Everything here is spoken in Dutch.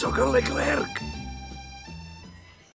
Zo kan ik Leclerc.